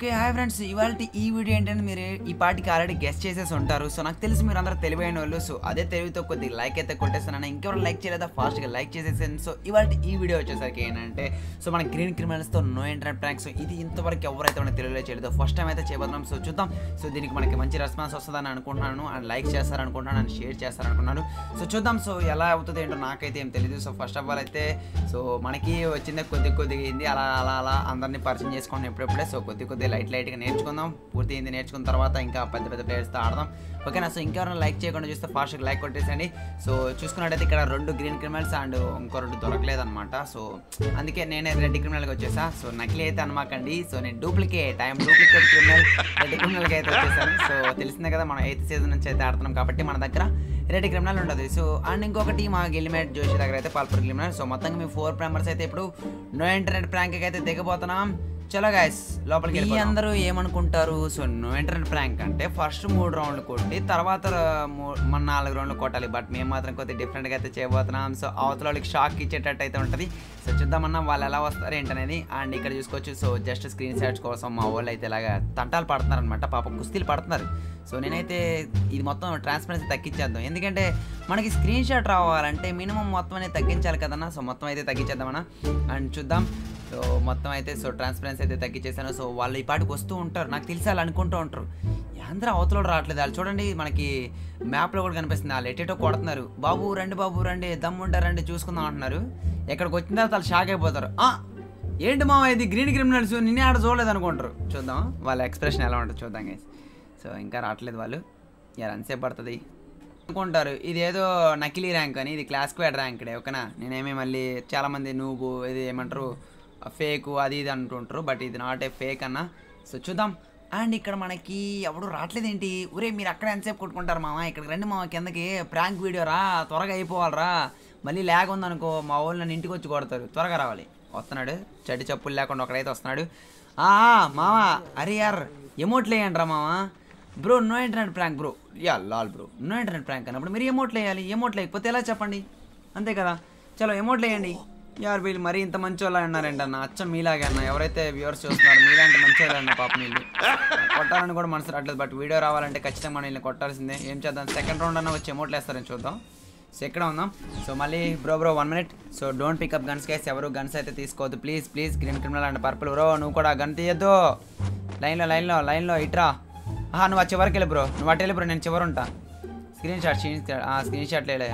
Okay hi friends. ఇవాళ ఈ video ఏంటంటే మీరు ఈ పాటికి ఆల్రెడీ గెస్ట్ చేసేసి ఉంటారు. సో నాకు తెలిసి మీరు అందరూ తెలివైన వాళ్ళు. సో అదే తెలివితో కొద్దిగా లైక్ అయితే కొట్టేస్తాను. ఇంకెవరు లైక్ చేయలేదా? ఫాస్ట్గా లైక్ చేసేసాను సో ఇవాళ ఈ వీడియో వచ్చేసరికి ఏంటంటే సో మన గ్రీన్ క్రిమినల్స్తో నో ఇంటర్నెట్ ప్రాంక్ సో ఇది ఇంతవరకు ఎవరైతే మన తెలుగులో చేయలేదో ఫస్ట్ టైం అయితే చేయబోతున్నాం. సో చూద్దాం. సో దీనికి మనకి మంచి రెస్పాన్స్ వస్తుందని అనుకుంటున్నాను. అండ్ లైక్ చేస్తారనుకుంటున్నాను. అండ్ షేర్ చేస్తారనుకున్నాను సో చూద్దాం. సో ఎలా అవుతుంది ఏంటో నాకైతే ఏం తెలియదు సో ఫస్ట్ ఆఫ్ ఆల్ అయితే సో మనకి వచ్చిందే కొద్ది కొద్దిగా అయింది. అలా అలా అలా అందరినీ పరిచయం చేసుకోండి ఎప్పుడెప్పుడే సో కొద్ది కొద్ది లైట్ లైట్గా నేర్చుకుందాం. పూర్తి అయింది నేర్చుకున్న తర్వాత ఇంకా పెద్ద పెద్ద ప్లేయర్స్తో ఆడదాం. ఓకేనా? సో ఇంకెవరైనా లైక్ చేయకుండా చూస్తే ఫాస్ట్గా లైక్ కొట్టేసండి సో చూసుకున్నట్టయితే ఇక్కడ రెండు గ్రీన్ క్రిమినల్స్ అండ్ ఇంకో రెండు దొరకలేదన్నమాట. సో అందుకే నేనే రెడ్ క్రిమినల్గా వచ్చేసా. సో నకిలీ అయితే అనమాకండి. సో నేను duplicate I'm duplicate criminal. Red క్రిమినల్గా అయితే వచ్చేసాను. సో తెలిసిందే కదా మనం ఎయిత్ సీజన్ నుంచి అయితే ఆడుతున్నాం కాబట్టి మన దగ్గర రెడ్ క్రిమినల్ ఉండదు. సో అండ్ ఇంకొకటి మా గిలిమేట్ జోషి దగ్గర అయితే పాల్పూర్ క్రిమినల్ సో మొత్తంగా మీ ఫోర్ మెంబర్స్ అయితే ఇప్పుడు నో ఇంటర్నెట్ ప్రాంక్ అయితే దిగబోతున్నాం. చలో గాయస్ లోపలికి వెళ్ళి అందరూ ఏమనుకుంటారు? సో ఇంటర్నెట్ ప్రాంక్ అంటే ఫస్ట్ మూడు రౌండ్లు కొట్టి తర్వాత మన నాలుగు రౌండ్లు కొట్టాలి. బట్ మేము మాత్రం కొద్దిగా డిఫరెంట్గా అయితే చేయబోతున్నాం. సో అవతల వాళ్ళకి షాక్ ఇచ్చేటట్టు అయితే ఉంటుంది. సో చూద్దామన్నా వాళ్ళు ఎలా వస్తారు ఏంటనేది. అండ్ ఇక్కడ చూసుకోవచ్చు. సో జస్ట్ స్క్రీన్ షాట్స్ కోసం మా వాళ్ళు అయితే ఇలాగా తంటాలు పడుతున్నారు అనమాట పాప కుస్తీలు పడుతున్నారు. సో నేనైతే ఇది మొత్తం ట్రాన్స్పరెన్సీ తగ్గించేద్దాం. ఎందుకంటే మనకి స్క్రీన్ షాట్ రావాలంటే మినిమం మొత్తం అనేది తగ్గించాలి కదన్నా. సో మొత్తం అయితే తగ్గించేద్దామన్నా. అండ్ చూద్దాం. సో మొత్తం అయితే సో ట్రాన్స్పరెన్సీ అయితే తగ్గించేసాను సో వాళ్ళు ఈ పాటికి వస్తూ ఉంటారు. నాకు తెలిసి వాళ్ళు అనుకుంటూ ఉంటారు. అందరూ అవతల రావట్లేదు. వాళ్ళు చూడండి మనకి మ్యాప్లో కూడా కనిపిస్తుంది. వాళ్ళు ఎటేటో కొడుతున్నారు. బాబు రండి బాబు రండి దమ్ముంటారు రండి చూసుకుందాం అంటున్నారు. ఎక్కడికి వచ్చిన తర్వాత వాళ్ళు షాక్ అయిపోతారు. ఏంటి మా ఇది? గ్రీన్ క్రిమినల్స్ నిన్నే ఆడ చూడలేదు అనుకుంటారు చూద్దాం. వాళ్ళ ఎక్స్ప్రెషన్ ఎలా ఉంటుంది చూద్దాం గైస్ సో ఇంకా రావట్లేదు వాళ్ళు. ఇలా ఎంతసేపు పడుతుంది? అనుకుంటారు. ఇది ఏదో నకిలీ ర్యాంక్ అని ఇది క్లాస్ క్వాడ్ ర్యాంక్డే ఓకేనా? నేనేమి మళ్ళీ చాలామంది నువ్వు ఇది ఏమంటారు? ఫేకు అది ఇది అంటుంటారు బట్ ఇది నాట్ ఏ ఫేక్ అన్న. సో చూద్దాం. అండ్ ఇక్కడ మనకి ఎవడు రావట్లేదు ఏంటి మీరు అక్కడ ఎంతసేపు కొట్టుకుంటారు మామ? ఇక్కడికి రండి మామ కిందకి ప్రాంక్ వీడియో రా త్వరగా అయిపోవాలరా. మళ్ళీ ల్యాగ్ ఉందనుకో మా వాళ్ళు నన్ను ఇంటికి వచ్చి కొడతారు. త్వరగా రావాలి. వస్తున్నాడు. చెడ్డి చెప్పులు లేకుండా ఒకడైతే వస్తున్నాడు. మామ అరే యార్ ఎమోట్లు వేయండి రా మామ? Bro no internet prank bro ya lol bro no internet prank అన్నప్పుడు మీరు ఎమోట్లు వేయాలి ఎమోట్లు లేకపోతే ఎలా చెప్పండి? అంతే కదా. చలో ఎమోట్లు వేయండి యార్ వీళ్ళు మరీ ఇంత మంచి వాళ్ళు అన్నారండి అన్న. అచ్చం మీలాగే అన్న. ఎవరైతే వ్యూవర్స్ చూస్తున్నారు మీలాంటి మంచి వాళ్ళు అన్న పాపం వీళ్ళు. కొట్టాలని కూడా మనసు రావట్లేదు. బట్ వీడియో రావాలంటే ఖచ్చితంగా మనం వీళ్ళని కొట్టాల్సిందే. ఏం చేద్దాం? సెకండ్ రౌండ్ అన్న వచ్చి ఎమోట్లు వేస్తారని చూద్దాం. సో ఎక్కడ ఉందాం. సో మళ్ళీ bro bro one minute so don't pickup guns case ఎవరు గన్స్ అయితే తీసుకోవద్దు. Please please green criminal and purple bro నువ్వు కూడా గన్ తీయద్దు. లైన్లో లైన్లో లైన్లో ఇట్రా ఆహా నువ్వు ఆ చివరికి వెళ్ళి బ్రో నువ్వు అటు వెళ్ళి బ్రో నేను చివరు ఉంటా screen shot screen screen shot లేలే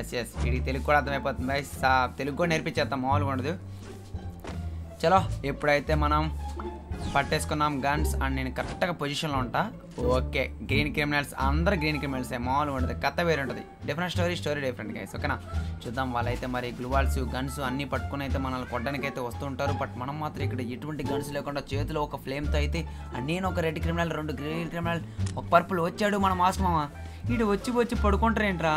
ఎస్ ఎస్ వీడికి తెలుగు కూడా అర్థమైపోతుంది బాయ్ సా తెలుగు కూడా నేర్పించేస్తాం మామూలుగా ఉండదు. చలో ఎప్పుడైతే మనం పట్టేసుకున్నాం గన్స్ అండ్ నేను కరెక్ట్గా పొజిషన్లో ఉంటా ఓకే. గ్రీన్ క్రిమినల్స్ అందరు గ్రీన్ క్రిమినల్స్ మామూలుగా ఉంటుంది కథ వేరే ఉంటుంది. Different story story different guys ఓకేనా చూద్దాం వాళ్ళైతే మరి గ్లూవాల్స్ గన్స్ అన్నీ పట్టుకుని అయితే మనల్ని కొట్టడానికి అయితే వస్తుంటారు బట్ మనం మాత్రం ఇక్కడ ఎటువంటి గన్స్ లేకుండా చేతిలో ఒక ఫ్లేమ్తో అయితే నేను ఒక రెడ్ క్రిమినల్ రెండు గ్రీన్ క్రిమినల్ ఒక పర్పుల్ వచ్చాడు మన మాస్క్ మామ. ఇటు వచ్చి వచ్చి పడుకుంటారేంట్రా?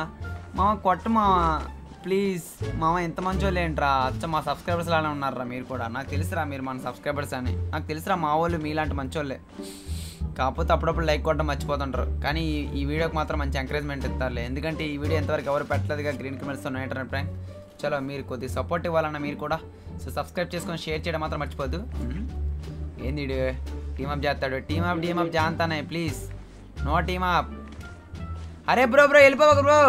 మామ కొట్ట మామ. ప్లీజ్ మామ ఎంత మంచోళ్ళు ఏంట్రా? అచ్చ మా సబ్స్క్రైబర్స్ లానే ఉన్నారా మీరు కూడా. నాకు తెలుసురా మీరు మన సబ్స్క్రైబర్స్ అని. నాకు తెలుసురా మా వాళ్ళు మీలాంటి మంచోళ్ళే. కాకపోతే అప్పుడప్పుడు లైక్ కొట్టడం మర్చిపోతుంటారు. కానీ ఈ- ఈ వీడియోకి మాత్రం మంచి ఎంకరేజ్మెంట్ ఇస్తారులే. ఎందుకంటే ఈ వీడియో ఎంతవరకు ఎవరు పెట్టలేదుగా గ్రీన్ కమెంట్స్ ఇంటర్నెట్ ఫ్రెండ్ చలో మీరు కొద్దిగా సపోర్ట్ ఇవ్వాలన్న మీరు కూడా. సో సబ్స్క్రైబ్ చేసుకొని షేర్ చేయడం మాత్రం మర్చిపోద్దు. ఏంది టీమప్ చేస్తాడు. టీమప్ టీమప్ జాంతానే ప్లీజ్ నో టీమప్ అరే బ్రో బ్రో వెళ్ళిపోక బ్రో.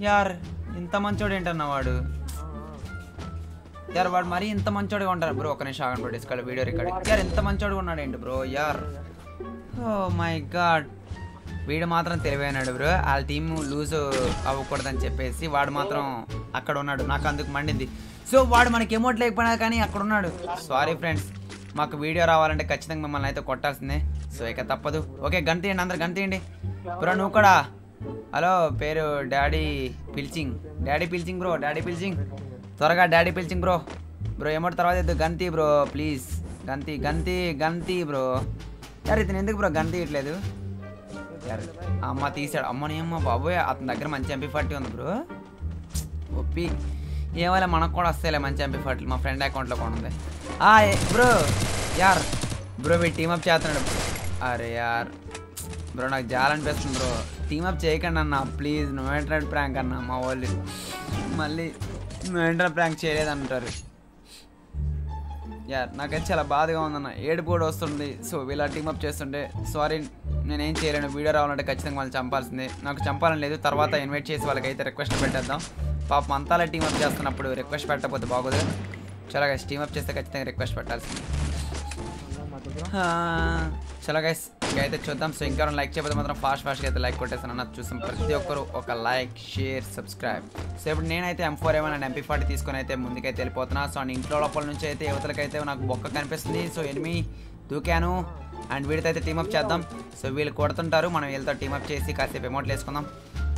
యార్ ఇంత మంచోడు ఏంటన్న వాడు? యార్ వాడు మరీ ఇంత మంచోడుగా ఉంటారు. బ్రో ఒక నిమిషం ఆగండి బ్రో డిస్కల్ వీడియో రికార్డ్ యార్ ఇంత మంచోడుగా ఉన్నాడు ఏంటి బ్రో? యార్. ఓ మై గాడ్ వీడు మాత్రం తెలివైనాడు బ్రో. వాళ్ళ టీమ్ లూజ్ అవ్వకూడదని చెప్పేసి వాడు మాత్రం అక్కడ ఉన్నాడు. నాకు అందుకు మండింది. సో వాడు మనకి ఎమోట్ లేకపోయినా కానీ అక్కడ ఉన్నాడు. సారీ ఫ్రెండ్స్ మాకు వీడియో రావాలంటే ఖచ్చితంగా మిమ్మల్ని అయితే కొట్టాల్సిందే. సో ఇక తప్పదు. ఓకే గంతేయండి అందరు గంతేయండి. బ్రో నువ్వు కూడా హలో పేరు డాడీ పిల్చింగ్. డాడీ పిల్చింగ్ బ్రో డాడీ పిల్చింగ్. త్వరగా డాడీ పిల్చింగ్ బ్రో. బ్రో ఏమంటే తర్వాత ఇద్దు గంతి బ్రో ప్లీజ్. గంతి గంతి గంతి బ్రో. యార్ ఇతను ఎందుకు బ్రో గంతి ఇట్లేదు అమ్మ తీసాడు. అమ్మని అమ్మ బాబోయ్ అతని దగ్గర మంచి ఎంపీ ఫార్టీ ఉంది బ్రో. ఒప్పి. ఏమైనా మనకు కూడా వస్తాయిలే మంచి ఎంపీ ఫార్టీ మా ఫ్రెండ్ అకౌంట్లో కూడా ఉంది. బ్రో యార్. బ్రో మీ టీమప్ చేస్తున్నాడు. అరే యార్. బ్రో నాకు జాలనిపిస్తుంది బ్రో టీమప్ చేయకండి అన్న ప్లీజ్ నువ్వు ఇంటర్నెట్ ప్రాంక్ అన్న మా వాళ్ళు మళ్ళీ నువ్వు ఇంటర్నెట్ ప్రాంక్ చేయలేదంటారు యా నాకైతే చాలా బాధగా ఉందన్న. ఏడుపు కూడా వస్తుంది. సో వీళ్ళ టీమప్ చేస్తుంటే సారీ నేనేం చేయలేను. వీడియో రావాలంటే ఖచ్చితంగా వాళ్ళు చంపాల్సిందే. నాకు చంపాలని లేదు. తర్వాత ఇన్వైట్ చేసి వాళ్ళకైతే రిక్వెస్ట్ పెట్టేద్దాం. పాపం అంతాల టీమప్ చేస్తున్నప్పుడు రిక్వెస్ట్ పెట్టకపోతే బాగోదు. చాలా గైస్ టీమప్ చేస్తే ఖచ్చితంగా రిక్వెస్ట్ పెట్టాల్సింది. చలో గైస్ అయితే చూద్దాం. సో ఇంకా లైక్ చేయకపోతే మాత్రం ఫాస్ట్ ఫాస్ట్గా అయితే లైక్ కొట్టేస్తాను. అన్నది చూసాం. ప్రతి ఒక్కరు ఒక లైక్ షేర్ సబ్స్క్రైబ్ సో ఇప్పుడు నేనైతే ఎం ఫోర్ ఏమైనా ఎంపీ ఫార్టీ తీసుకొని అయితే ముందుకైతే వెళ్ళిపోతున్నా. సో అండ్ ఇంట్లో లోపల నుంచి అయితే యువతలకైతే నాకు బొక్క కనిపిస్తుంది. So enemy దూకాను. అండ్ వీడితో అయితే టీమప్ చేద్దాం. సో వీళ్ళు కొడుతుంటారు. మనం వీళ్ళతో టీమప్ చేసి కాసేపు అమౌంట్లు వేసుకుందాం.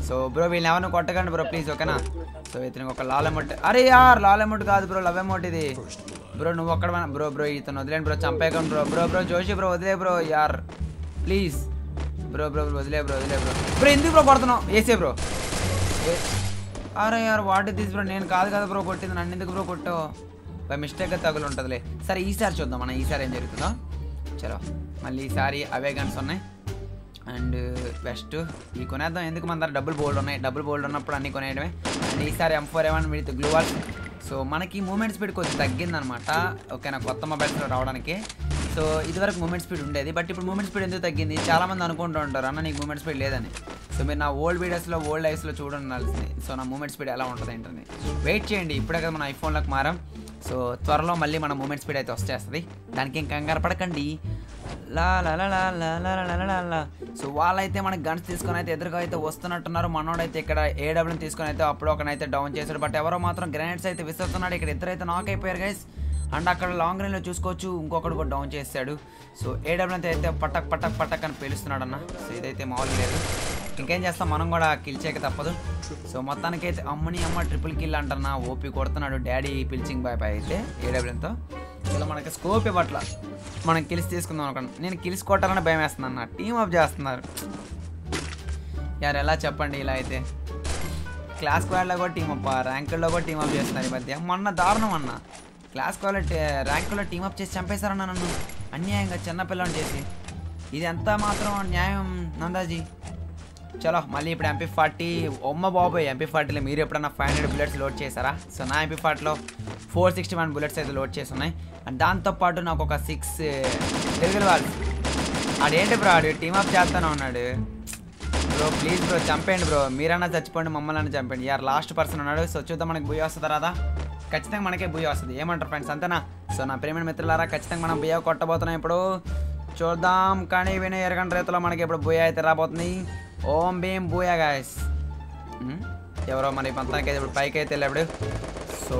సో బ్రో వీళ్ళని ఎవరిని కొట్టకండి బ్రో ప్లీజ్ ఓకేనా సో ఇతనికి ఒక లాల్ అమౌంట్ అరే యార్ లాల్ అమౌంట్ కాదు బ్రో లవ్ అమౌంట్ ఇది. బ్రో నువ్వు ఒక్కడ బ్రో బ్రో ఇతను వదిలేండి bro చంపేయకండి bro bro bro Joshi bro వదిలే బ్రో యార్. ప్లీజ్. బ్రో బ్రో బ్రో వదిలే బ్రో వదిలే బ్రో. బ్రో ఎందుకు బ్రో కొడుతున్నావు? వేసే బ్రో. అరే యార్ వాట్ తీసి బ్రో? నేను కాదు కదా బ్రో కొట్టింది నన్ను ఎందుకు బ్రో కొట్టావు? బై మిస్టేక్గా తగులు ఉంటుందిలే. సరే ఈసారి చూద్దాం మనం ఈసారి ఏం జరుగుతుందో. చలో మళ్ళీ ఈసారి అవే గన్స్ ఉన్నాయి. And best. ఈ కొనేద్దాం. ఎందుకు మన దగ్గర డబ్బులు బోల్డ్ ఉన్నాయి? డబ్బులు బోల్డ్ ఉన్నప్పుడు అన్ని కొనేయడమే. అండ్ ఈసారి M four A one gloo wall so మనకి మూమెంట్ స్పీడ్ కొంచెం తగ్గిందనమాట. ఓకేనా కొత్త మొబైల్స్లో రావడానికి. సో ఇదివరకు మూమెంట్ స్పీడ్ ఉండేది. బట్ ఇప్పుడు మూమెంట్ స్పీడ్ ఎందుకు తగ్గింది? చాలామంది అనుకుంటూ ఉంటారు అన్న నీకు మూమెంట్ స్పీడ్ లేదని. సో మీరు నా ఓల్డ్ వీడియోస్లో ఓల్డ్ లైఫ్స్లో చూడండి సో నా మూమెంట్ స్పీడ్ ఎలా ఉంటుంది ఏంటని. వెయిట్ చేయండి. ఇప్పుడే కదా మన ఐఫోన్లకు మారం. సో త్వరలో మళ్ళీ మన మూమెంట్ స్పీడ్ అయితే వచ్చేస్తుంది. దానికి ఇంకా కంగారు పడకండి. సో వాళ్ళైతే మనకి గన్స్ తీసుకొని అయితే ఎదురుగా అయితే వస్తున్నట్టున్నారు. మనోడైతే ఇక్కడ ఏడబ్ల్యూని తీసుకొని అయితే అప్పుడు ఒకనైతే డౌన్ చేశాడు. బట్ ఎవరో మాత్రం గ్రానైట్స్ అయితే విసురుతున్నాడు. ఇక్కడ ఇద్దరు అయితే నాక్ అయిపోయారు గైస్ అండ్ అక్కడ లాంగ్ రేంజ్లో చూసుకోవచ్చు. ఇంకొకడు కూడా డౌన్ చేశాడు సో ఏడబ్ల్యూ అయితే పటక్ పటక్ పటక్ అని పేలుస్తున్నాడు అన్న సో ఇదైతే మామూలుగా లేదు. ఇంకేం చేస్తాం? మనం కూడా కిల్ చేయక తప్పదు. సో మొత్తానికైతే అమ్మని అమ్మ ట్రిపుల్ కిల్ అంటన్నా ఓపీ కొడుతున్నాడు. డాడీ పిలిచింగ్ బాయ్ బాయ్ అయితే ఏడబ్ల్యూతో ఇలా మనకి స్కోప్ ఇవ్వట్ల. మనం కిల్స్ తీసుకుందాం అనుకోండి నేను కిల్స్ కొట్టాలని భయం వేస్తున్నాను అన్న. టీమ్ అప్ చేస్తున్నారు. యారు ఎలా చెప్పండి ఇలా అయితే? క్లాస్ స్క్వాడ్లో కూడా టీం అప్ ర్యాంకుల్లో కూడా టీం అప్ చేస్తున్నారు ఈ మధ్య. మొన్న దారుణం అన్న. క్లాస్ క్వాలిటీ ర్యాంకులో టీమప్ అప్ చేసి చంపేశారన్న నన్ను. అన్యాయంగా చిన్నపిల్లని చేసి. ఇది ఎంత మాత్రం న్యాయం నందాజీ. చలో మళ్ళీ ఇప్పుడు ఎంపీ ఫార్టీ ఒమ్మ బాబోయ్ ఎంపీ ఫార్టీలో మీరు ఎప్పుడన్నా ఫైవ్ హండ్రెడ్ బుల్లెట్స్ లోడ్ చేశారా? సో నా ఎంపీ ఫార్టీలో ఫోర్ సిక్స్టీ వన్ బుల్లెట్స్ అయితే లోడ్ చేసి ఉన్నాయి అండ్ దాంతోపాటు నాకు ఒక సిక్స్ డెలివరీ వాళ్ళు. ఆడేంటి బ్రో ఆడు టీమప్ అప్ చేస్తానే ఉన్నాడు. బ్రో ప్లీజ్ బ్రో చంపేయండి బ్రో. మీరన్నా చచ్చిపోండి మమ్మల్ని చంపండి యార్ లాస్ట్ పర్సన్ ఉన్నాడు. సో చూద్దాం మనకి బుయ్య వస్తుంది రాదా? ఖచ్చితంగా మనకే బుయ్య వస్తుంది. ఏమంటారు ఫ్రెండ్స్ అంతేనా? సో నా ప్రేమ మిత్రులారా ఖచ్చితంగా మనం బుయ్య కొట్టబోతున్నాం ఇప్పుడు. చూద్దాం కానీ వినయ ఎరగంట రైతులో మనకి ఇప్పుడు బుయ్య అయితే రాబోతుంది. ఓం భీం బూయా గాయస్ ఎవరో మరి మొత్తానికి అయితే ఇప్పుడు పైకి అయితే వెళ్ళాడు. సో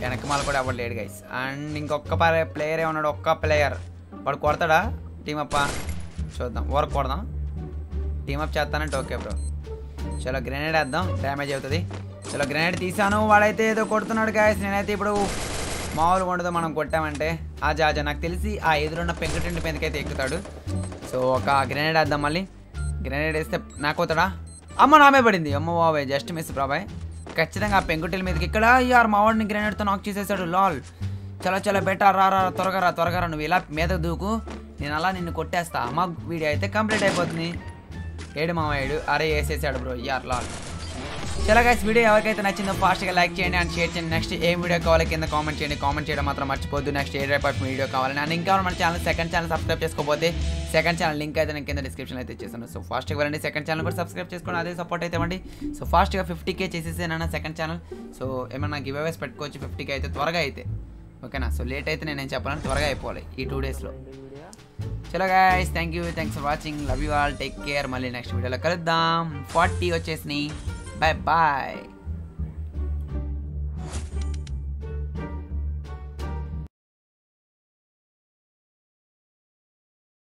వెనకమాల కూడా ఎవరు లేడు గైస్ అండ్ ఇంకొక ప్లేయర్ ఉన్నాడు ఒక్క ప్లేయర్ వాడు కొడతాడా? టీమ్ చూద్దాం. వర్క్ కొడదాం. టీమ్ అప్ చేస్తానంటే ఓకే బ్రో చలో గ్రెనేడ్ వేద్దాం. డ్యామేజ్ అవుతుంది. చలో గ్రెనేడ్ తీసాను వాడైతే ఏదో కొడుతున్నాడు గాయస్ నేనైతే ఇప్పుడు మామూలుగా ఉండదు మనం కొట్టామంటే. ఆ జాజా నాకు తెలిసి ఆ ఎదురున్న పెంకుటిండి మీదకైతే ఎక్కుతాడు. సో ఒక గ్రెనేడ్ వేద్దాం మళ్ళీ. గ్రెనేడ్ వేస్తే నాకు అవుతాడా అమ్మ నామే పడింది. అమ్మ బాబాయ్ జస్ట్ మిస్ బాబాయ్. ఖచ్చితంగా ఆ పెంకుటిల మీదకి ఇక్కడ యార్ మావాడిని గ్రెనేడ్తో నాకు చేసేసాడు లాల్ చలో చలో బెటర్ రా రా త్వరగా రా త్వరగా రా నువ్వు ఇలా మీద దూకు. నేను అలా నిన్ను కొట్టేస్తా. అమ్మ వీడియో అయితే కంప్లీట్ అయిపోతుంది. ఏడు మామయ్యుడు అరే వేసేసాడు బ్రో యార్ లాల్ చాలా గైస్ వీడియో ఎవరికైతే నచ్చిందో ఫాస్ట్గా లైక్ చేయండి అండ్ షేర్ చేయండి. నెక్స్ట్ ఏం వీడియో కావాలి కింద కామెంట్ చేయండి. కామెంట్ చేయడం మాత్రం మర్చిపోద్దు next a type of video కావాలని. అండ్ ఇంకా మన ఛానల్ సెకండ్ ఛానల్ సబ్స్క్రైబ్ చేసుకోకపోతే సెకండ్ ఛానల్ లింక్ అయితే నేను కింద డిస్క్రిప్షన్ అయితే చేశాను సో ఫాస్ట్గా వెళ్ళండి. సెకండ్ ఛానల్ కూడా సబ్స్క్రైబ్ చేసుకోండి. అదే సపోర్ట్ అయితే ఇవ్వండి. సో ఫాస్ట్గా ఫిఫ్టీ కే చేసేసేనా సెకండ్ ఛానల్ సో ఏమన్నా గివ్ అవేస్ పెట్టుకోవచ్చు ఫిఫ్టీకి అయితే త్వరగా అయితే. ఓకేనా సో లేట్ అయితే నేను చెప్పాలని త్వరగా అయిపోవాలి ఈ టూ డేస్లో చలో guys thank you thanks for watching love you all take care మళ్ళీ నెక్స్ట్ వీడియోలో కలుద్దాం. ఫార్టీ వచ్చేసినాయి. 拜拜。